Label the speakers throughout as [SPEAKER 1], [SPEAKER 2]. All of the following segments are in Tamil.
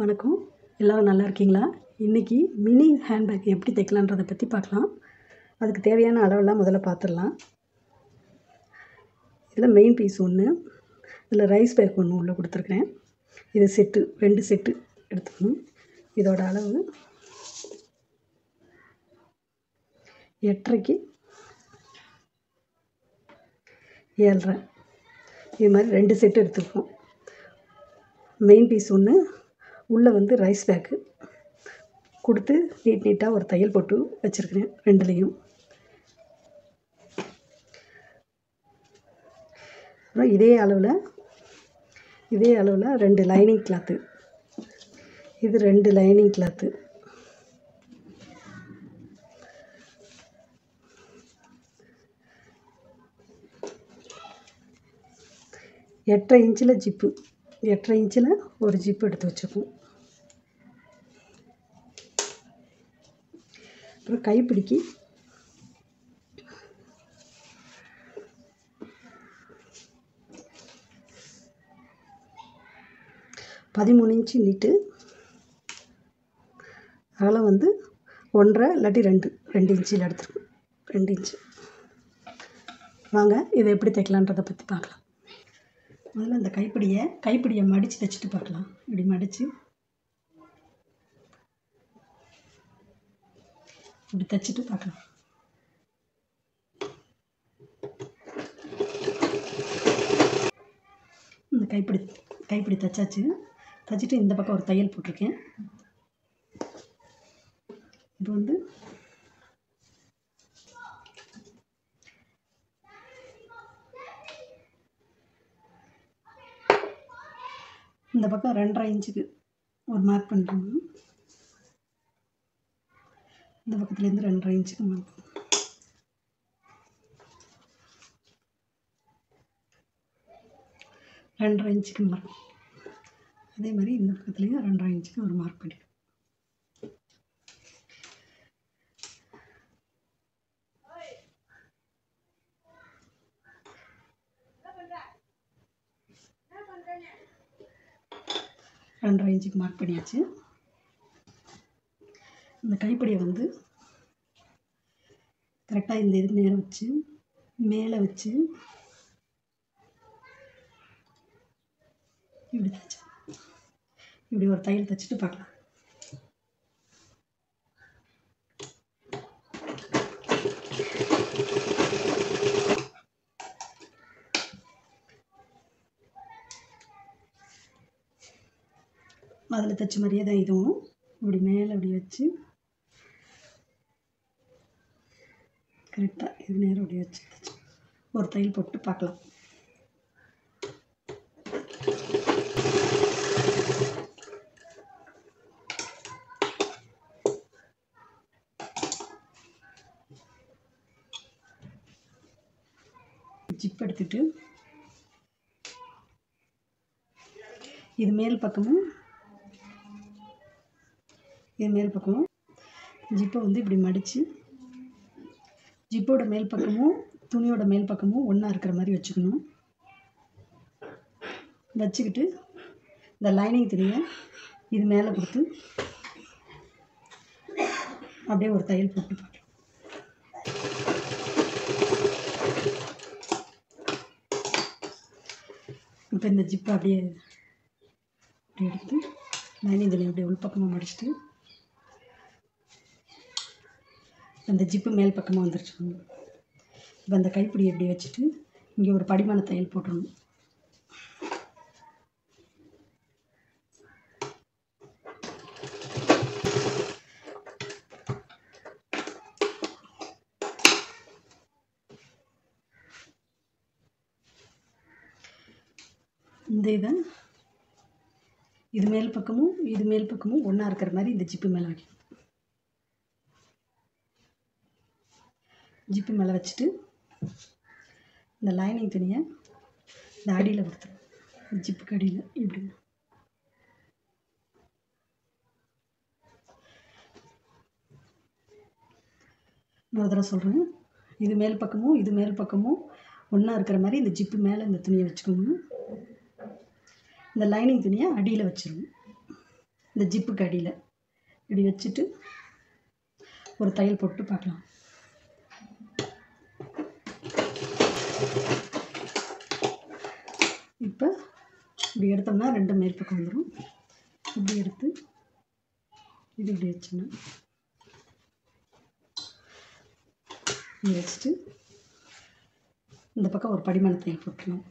[SPEAKER 1] வணக்கம். எல்லோரும் நல்லா இருக்கீங்களா? இன்றைக்கி மினி ஹேண்ட்பேக் எப்படி தைக்கலான்றதை பற்றி பார்க்கலாம். அதுக்கு தேவையான அளவெல்லாம் முதல்ல பார்த்துடலாம். இதில் மெயின் பீஸ் ஒன்று இதில் ரைஸ் பேக் ஒன்று உள்ளே கொடுத்துருக்குறேன். இது செட்டு ரெண்டு செட்டு எடுத்துக்கணும். இதோட அளவு எட்டரைக்கு ஏழ்ரை. இது மாதிரி ரெண்டு செட்டு எடுத்துருக்கோம் மெயின் பீஸ் ஒன்று உள்ளே வந்து ரைஸ் பேக்கு கொடுத்து நீட் நீட்டாக ஒரு தையல் போட்டு வச்சுருக்கிறேன் ரெண்டுலேயும். அப்புறம் இதே அளவில் இதே அளவில் ரெண்டு லைனிங் கிளாத்து இது ரெண்டு லைனிங் கிளாத்து எட்டரை இன்ச்சில் ஜிப்பு. எட்டரை இன்ச்சில் ஒரு ஜிப்பு எடுத்து வச்சுக்குவோம் அப்புறம் கைப்பிடிக்கி. பதிமூணு இன்ச்சு நீட்டு. அகலம் வந்து ஒன்றரை இல்லாட்டி ரெண்டு ரெண்டு இன்ச்சில் எடுத்துருக்கோம். ரெண்டு இன்ச்சு. வாங்க இதை எப்படி தைக்கலான்றதை பற்றி பார்க்கலாம். முதல்ல இந்த கைப்பிடியை கைப்பிடியை மடித்து தைச்சிட்டு பார்க்கலாம். இப்படி மடித்து இப்படி தைச்சிட்டு பார்க்கலாம் இந்த கைப்பிடி கைப்பிடி தைச்சாச்சு. தைச்சிட்டு இந்த பக்கம் ஒரு தையல் போட்டிருக்கேன். இப்போ வந்து இந்த பக்கம் ரெண்டரை இன்ச்சுக்கு ஒரு மார்க் பண்ணுறோம் இந்த பக்கத்துலேருந்து ரெண்டரை இன்ச்சுக்கு மேலே ரெண்டரை இன்ச்சுக்கு மரம் அதே மாதிரி இந்த பக்கத்துலேயும் ரெண்டரை இன்ச்சுக்கு ஒரு மார்க் பண்ணிடும் ரெண்டரை இன்ச்சுக்கு மார்க் பண்ணியாச்சு. இந்த கைப்பிடியை வந்து கரெக்டாக இந்த இதுக்கு நேரம் வச்சு மேலே வச்சு இப்படி தச்சு. இப்படி ஒரு தையல் தைச்சிட்டு பார்க்கலாம். அதில் தைச்ச மாதிரியே தான் இதுவும். இப்படி மேலே இப்படி வச்சு கரெக்டாக இது நேரம் வச்சு ஒரு தையல் போட்டு பார்க்கலாம். ஜிப் எடுத்துட்டு இது மேல் பக்கமும் இது மேல் பக்கமும் ஜிப்பை வந்து இப்படி மடித்து ஜிப்போட மேல் பக்கமும் துணியோட மேல் பக்கமும் ஒன்றா இருக்கிற மாதிரி வச்சுக்கணும். வச்சுக்கிட்டு இந்த லைனிங் துணியை இது மேலே கொடுத்து அப்படியே ஒரு தையல் போட்டு பார்க்கலாம் இப்போ இந்த ஜிப்பை அப்படியே அப்படியே எடுத்து லைனிங் துணி அப்படியே உள்பக்கமாக மடிச்சிட்டு அந்த ஜிப்பு மேல் பக்கமாக வந்துருச்சு இப்போ அந்த கைப்பிடி எப்படி வச்சுட்டு இங்கே ஒரு படிமான தையல் போட்டுடணும். இந்த இதை இது மேல் பக்கமும் இது மேல் பக்கமும் ஒன்றா இருக்கிற மாதிரி இந்த ஜிப்பு மேலே வைக்கணும். ஜிப்பு மேலே வச்சுட்டு இந்த லைனிங் துணியை இந்த அடியில் கொடுத்துரும். ஜிப்புக்கு அடியில் இப்படி. இன்னொரு தடவை சொல்கிறேன் இது மேல் பக்கமும் இது மேல் பக்கமும் ஒன்றா இருக்கிற மாதிரி இந்த ஜிப்பு மேலே இந்த துணியை வச்சுக்கோங்க. இந்த லைனிங் துணியை அடியில் வச்சிருங்க. இந்த ஜிப்புக்கு அடியில். இப்படி வச்சுட்டு ஒரு தையல் போட்டு பார்க்கலாம். இப்போ இப்படி எடுத்தோம்னா ரெண்டு மேற்பக்கம் வந்துடும் இப்படி எடுத்து இது இப்படி வச்சோன்னா இப்படி வச்சுட்டு இந்த பக்கம் ஒரு படிமணத்தை தையல் போட்டுருணும்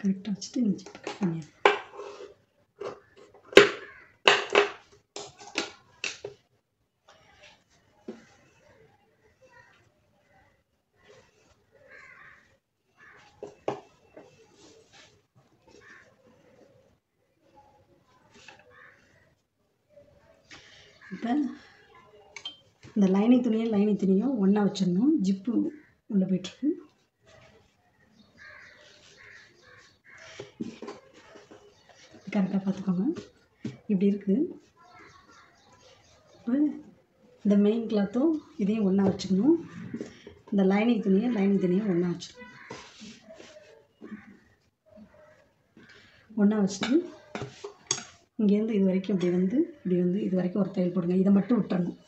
[SPEAKER 1] கரெக்டாக வச்சுட்டு இந்த ஜிப்பு கட் பண்ணிடணும் இப்போ இந்த லைனிங் துணியும் லைனிங் துணியும் ஒன்றா வச்சிடணும். ஜிப்பு உள்ளே போயிட்டுருக்கு கரெக்டாக பார்த்துக்கோங்க. இப்படி இருக்குது இந்த மெயின் கிளாத்தும் இதையும் ஒன்றா வச்சுக்கணும். இந்த லைனிங் துணியை லைனிங் துணியும் ஒன்றா வச்சுக்கணும். ஒன்றா வச்சுட்டு இங்கேருந்து இது வரைக்கும் இப்படி வந்து இப்படி வந்து இது வரைக்கும் ஒரு தையல் போடுங்க. இதை மட்டும் விட்டுறணும்.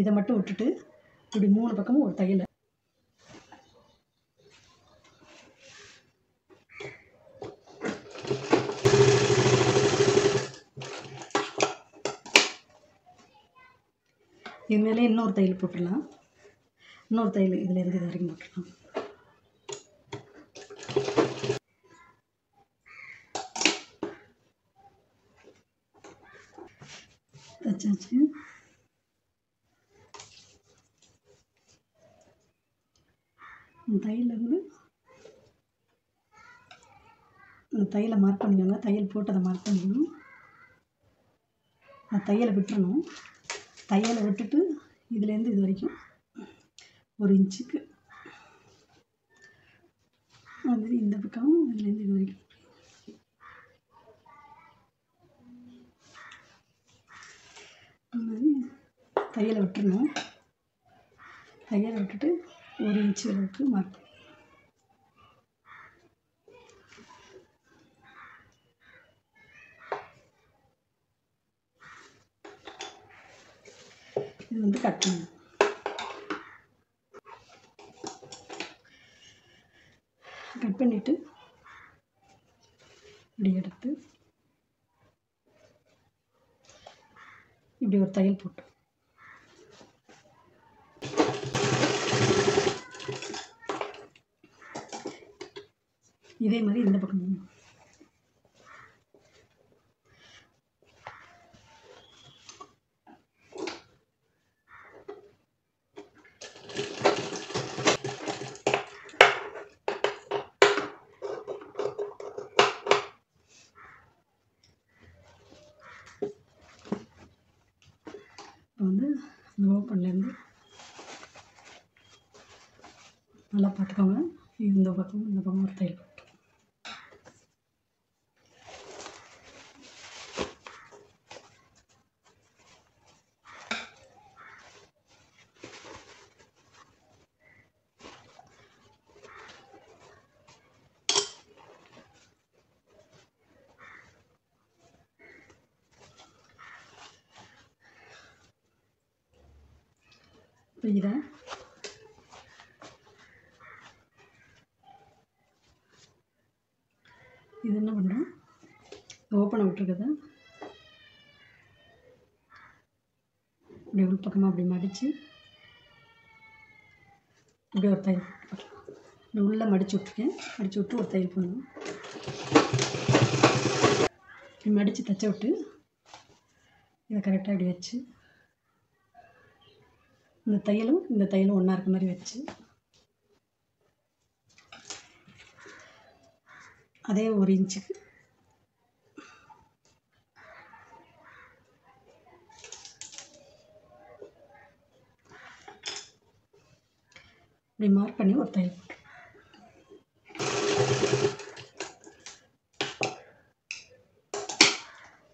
[SPEAKER 1] இதை மட்டும் விட்டுட்டு இப்படி மூணு பக்கமும் ஒரு தையல் இது மேலே இன்னொரு தையல் போட்டுடலாம். இன்னொரு தையல் இதுலேருந்து இது வரைக்கும் போட்டுடலாம். தச்சாச்சு. தையல் வந்து இந்த தையலை மார்க் பண்ணிக்கோங்க. தையல் போட்டு அதை மார்க் பண்ணிக்கணும் தையலை விட்டுறணும். தையலை விட்டுட்டு இதுலேருந்து இது வரைக்கும் ஒரு இன்ச்சுக்கு. அது இந்த பக்கம் இதுலேருந்து இது வரைக்கும். அது மாதிரி தையலை விட்டுருணும் தையலை விட்டுட்டு ஒரு இன்ச்சு அளவுக்கு மார்க் இது வந்து கட் பண்ணணும் கட் பண்ணிவிட்டு இப்படி எடுத்து இப்படி ஒரு தையல் போட்டு. இதே மாதிரி இந்த பக்கம் இப்போ வந்து இந்த ஓப்பன்லேருந்து நல்லா பார்த்துக்கோங்க. இந்த பக்கம் இந்த பக்கம் ஒரு தையல் போட்டு. இப்போ இதை இது என்ன பண்ணுறோம் போட்டிருக்குது. இப்படி உள் பக்கமாக அப்படி மடித்து இப்படி ஒரு தையல் இப்படி உள்ளே மடித்து விட்ருக்கேன் மடித்து விட்டு ஒரு தையல் பண்ணணும் இப்படி மடித்து தைச்ச விட்டு இதை கரெக்டாக இப்படி வச்சு இந்த தையலும் இந்த தையலும் ஒன்றா இருக்க மாதிரி வச்சு அதே ஒரு இன்ச்சுக்கு இப்படி மார்க் பண்ணி ஒரு தையல்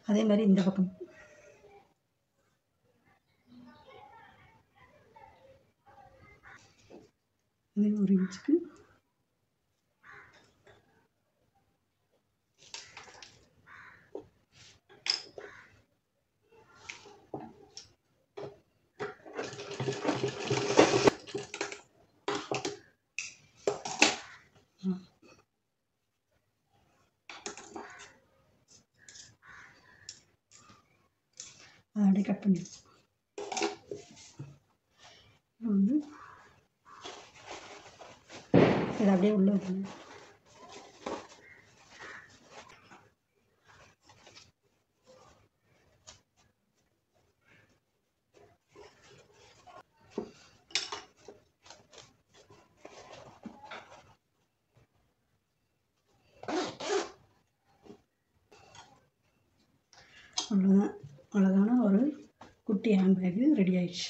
[SPEAKER 1] அதே மாதிரி இந்த பக்கம். ஒரு இன்ச்சுக்கு அதை அப்படியே கட் பண்ணி வந்து இதை அப்படியே உள்ளே வைக்கணும் குட்டி ஹேண்ட்பேக்கு ரெடி ஆயிடுச்சு.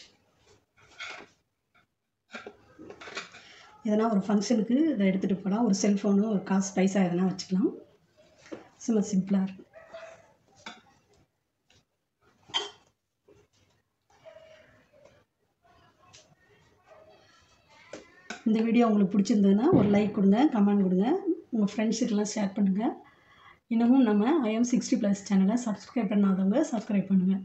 [SPEAKER 1] எதனா ஒரு ஃபங்க்ஷனுக்கு இதை எடுத்துகிட்டு போகலாம் ஒரு செல்ஃபோனு ஒரு காசு பைசா எதனா வச்சுக்கலாம். சும்மா சிம்பிளாக இருக்கும் இந்த வீடியோ உங்களுக்கு பிடிச்சிருந்ததுன்னா ஒரு லைக் கொடுங்க கமெண்ட் கொடுங்க. உங்கள் ஃப்ரெண்ட்ஸுக்கெல்லாம் ஷேர் பண்ணுங்கள் இன்னமும் நம்ம ஐஎம் சிக்ஸ்டி ப்ளஸ் சேனலை சப்ஸ்கிரைப் பண்ணாதவங்க சப்ஸ்கிரைப் பண்ணுங்கள்